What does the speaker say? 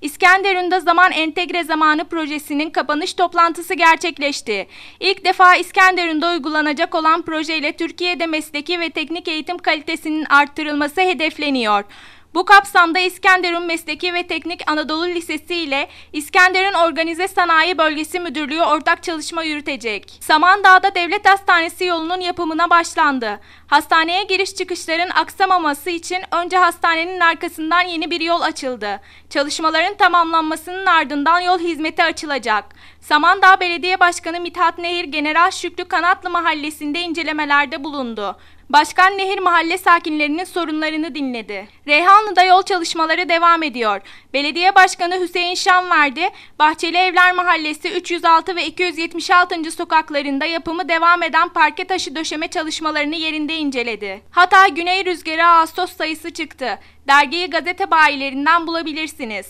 İskenderun'da Zaman Entegre Zamanı projesinin kapanış toplantısı gerçekleşti. İlk defa İskenderun'da uygulanacak olan projeyle Türkiye'de mesleki ve teknik eğitim kalitesinin arttırılması hedefleniyor. Bu kapsamda İskenderun Mesleki ve Teknik Anadolu Lisesi ile İskenderun Organize Sanayi Bölgesi Müdürlüğü ortak çalışma yürütecek. Samandağ'da Devlet Hastanesi yolunun yapımına başlandı. Hastaneye giriş çıkışların aksamaması için önce hastanenin arkasından yeni bir yol açıldı. Çalışmaların tamamlanmasının ardından yol hizmeti açılacak. Samandağ Belediye Başkanı Mithat Nehir General Şükrü Kanatlı Mahallesi'nde incelemelerde bulundu. Başkan Nehir mahalle sakinlerinin sorunlarını dinledi. Reyhanlı'da yol çalışmaları devam ediyor. Belediye Başkanı Hüseyin Şanverdi, Bahçeli Evler Mahallesi 306 ve 276. sokaklarında yapımı devam eden parke taşı döşeme çalışmalarını yerinde inceledi. Hatay Güney Rüzgarı Ağustos sayısı çıktı. Dergiyi gazete bayilerinden bulabilirsiniz.